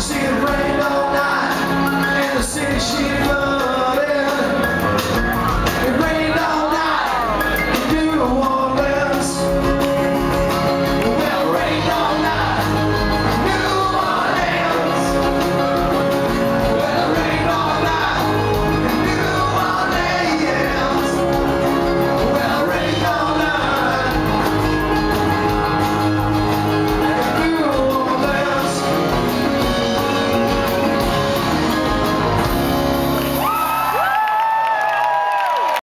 see it.